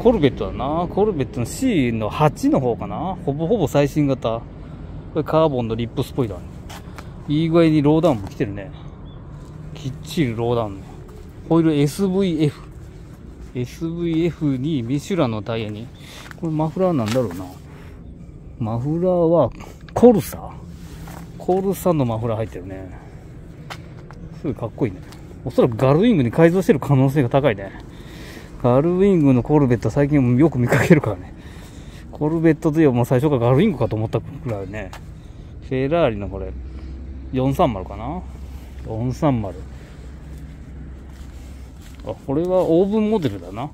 コルベットだな。コルベットの C の8の方かな。ほぼほぼ最新型。これカーボンのリップスポイラー。いい具合にローダウンも来てるね。きっちりローダウン。ホイール SVF。SVF にミシュランのタイヤに。これマフラーなんだろうな。マフラーはコルサコルサのマフラー入ってるね。すごいかっこいいね。おそらくガルウィングに改造してる可能性が高いね。ガルウィングのコルベット最近よく見かけるからね。コルベットといえばもう最初からガルウィングかと思ったくらいね。フェラーリのこれ、430かな ?430。あ、これはオーブンモデルだな。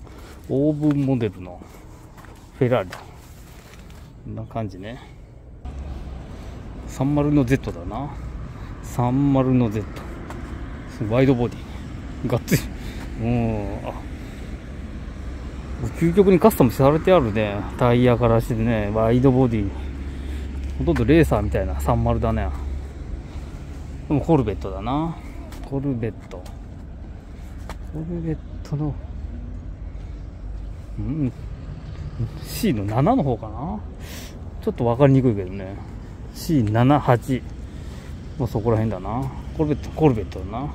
オーブンモデルのフェラーリだ。こんな感じね。30の Z だな。30の Z。ワイドボディ。がっつり。もう、あ、究極にカスタムされてあるね。タイヤからしてね、ワイドボディ。ほとんどレーサーみたいな30だね。でもコルベットだな。コルベット。コルベットの、うん、C の7の方かな？ちょっと分かりにくいけどね。C7、8。もうそこら辺だな。コルベット、コルベットだな。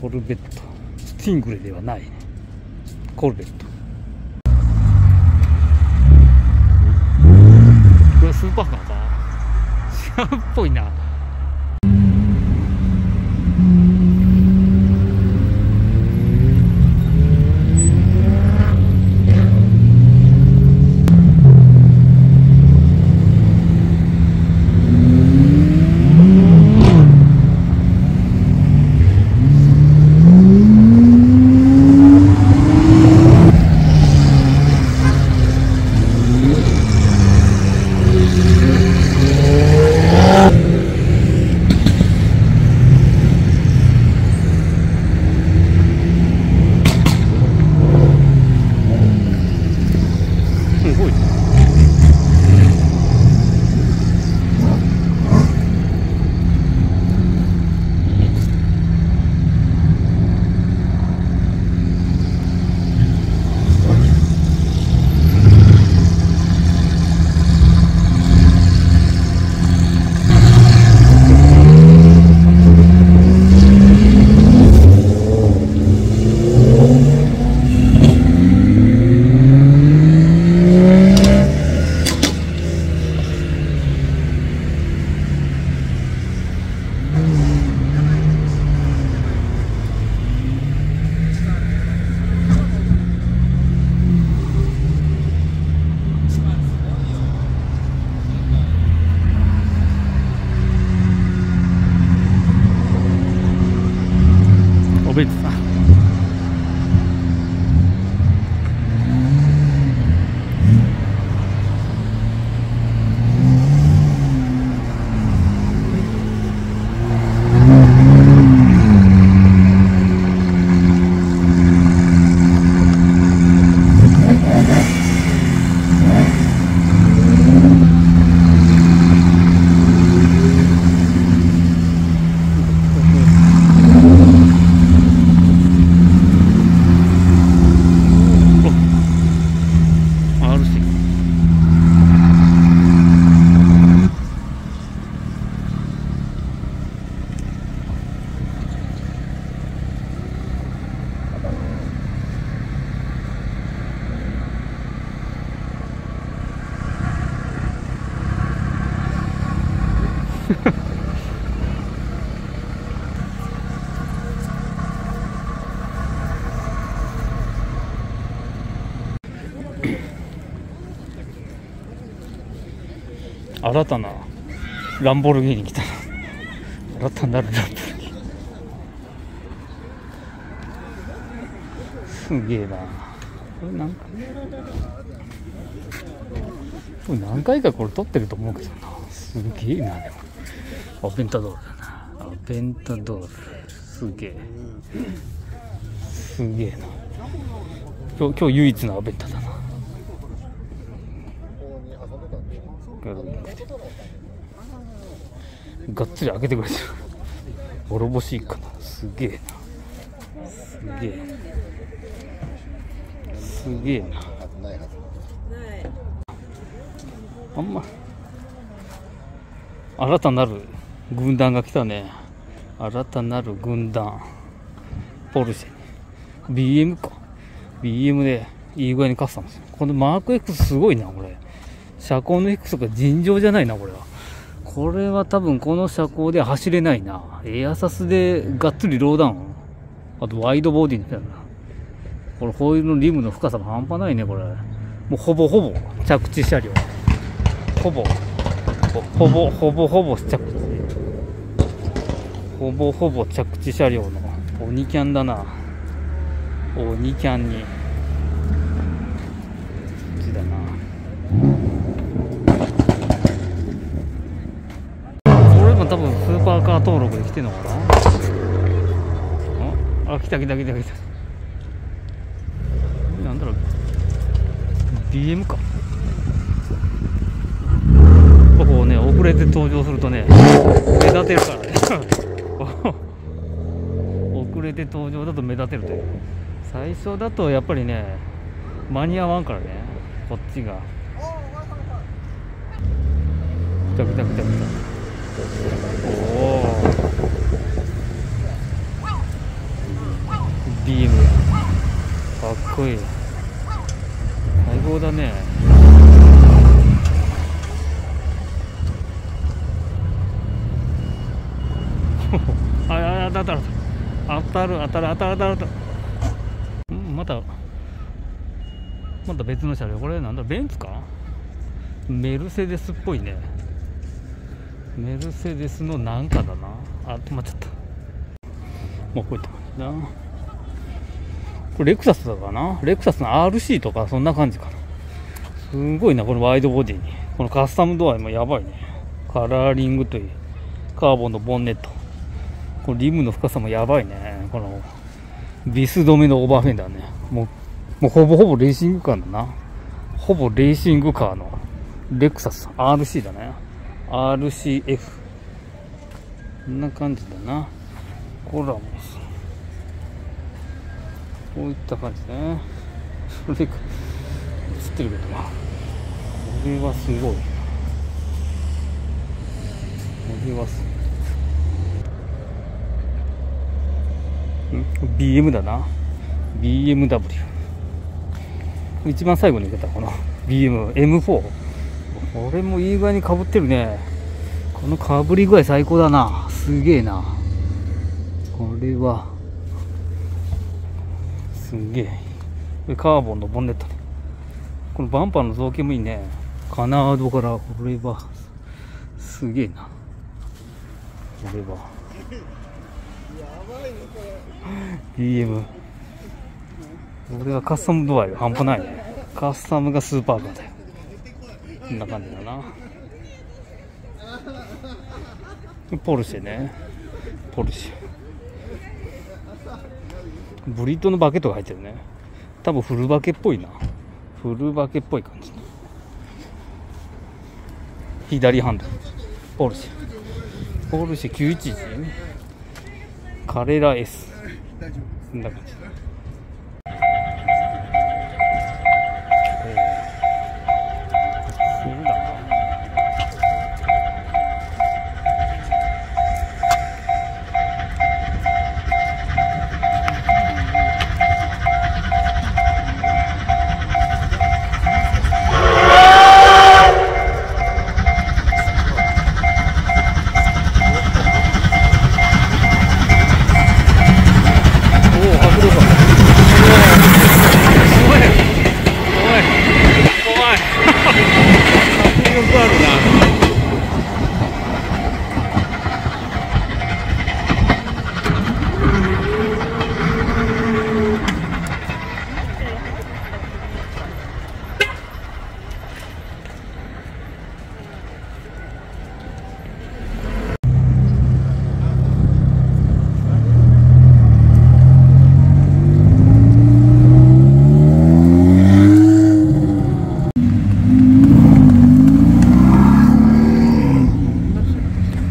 コルベット。スティングレではない。コルベット。これスーパーカーかな違うっぽいな。すごいおべつさんあるし新たなランボルギーニ来た。な新たなるランボルギーニ。すげえな。これ何回これ何回かこれ撮ってると思うけどな。すげえなでも。アベンタドールだな。アベンタドール。すげえ。すげえな。今日今日唯一のアベンタだなけどがっつり開けてくれてる。しいかなすげえな。すげえ。すげえな。あんま新たなる軍団が来たね。新たなる軍団。ポルシェ。BM か。BM でいい具合に勝ったんですよ。このマーク X すごいなこれ。車高の X とか尋常じゃないなこれは。これは多分この車高で走れないな。エアサスでがっつりローダウン。あとワイドボディみたいな。これホイールのリムの深さも半端ないねこれ。もうほぼほぼ着地車両。ほぼ。ほぼほぼほぼ着地。ほぼほぼ着地車両の鬼キャンだな。鬼キャンにこっちだなこれも多分スーパーカー登録で来てんのかな？ああ来た来た来た来た。なんだろう。BM か。ここね遅れて登場するとね目立てるからね。遅れて登場だと目立てるという。最初だとやっぱりね間に合わんからねこっちが。来た来た来た来た。おおビーム。かっこいい。最高だね。ああ当たる当たる当たる当たる当たる当たる。うんまたまた別の車両。これなんだ？ベンツか？メルセデスっぽいね。メルセデスのなんかだな。あ止まっちゃった。もうこういった感じだな。これレクサスだかな。レクサスの RC とかそんな感じかな。すごいなこのワイドボディに。このカスタムドアもやばいね。カラーリングといいカーボンのボンネット。このリムの深さもやばいね。このビス止めのオーバーフェンダーね。もうもうほぼほぼレーシングカーだな。ほぼレーシングカーのレクサス RC だね。RCF こんな感じだな。コラモス。こういった感じねそれか映ってるけどな。これはすごい。これはすごい。ん？BM だな。BMW 一番最後に出たこの BMM4 これもいい具合にかぶってるね。このかぶり具合最高だな。すげえな。これは。すげえ。カーボンのボンネットね。このバンパーの造形もいいね。カナードからこれは。すげえな。これは。BM これはカスタム度合いが半端ないね。カスタムがスーパーカーだよこんな感じだな。ポルシェね。ポルシェ。ブリッドのバケットが入ってるね。多分フルバケっぽいな。フルバケっぽい感じ。左ハンド。ルポルシェ。ポルシェ911カレラ S こんな感じ。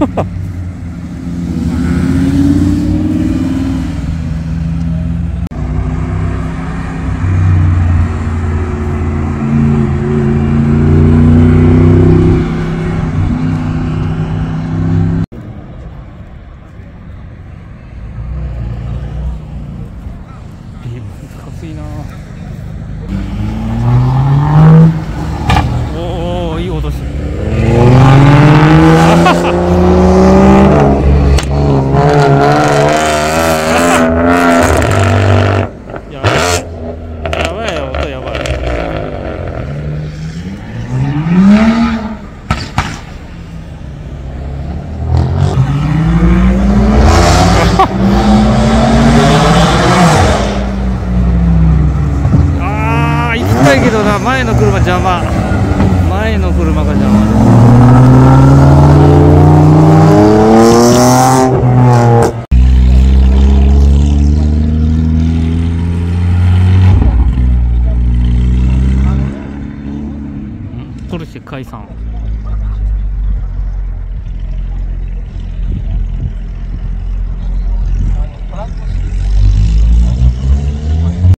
難しいな。